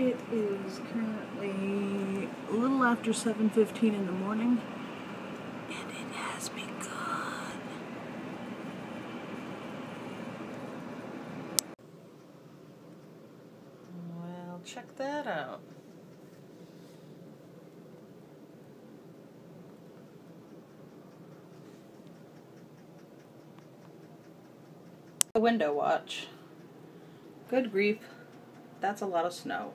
It is currently a little after 7.15 in the morning, and it has begun. Well, check that out. The window watch. Good grief, that's a lot of snow.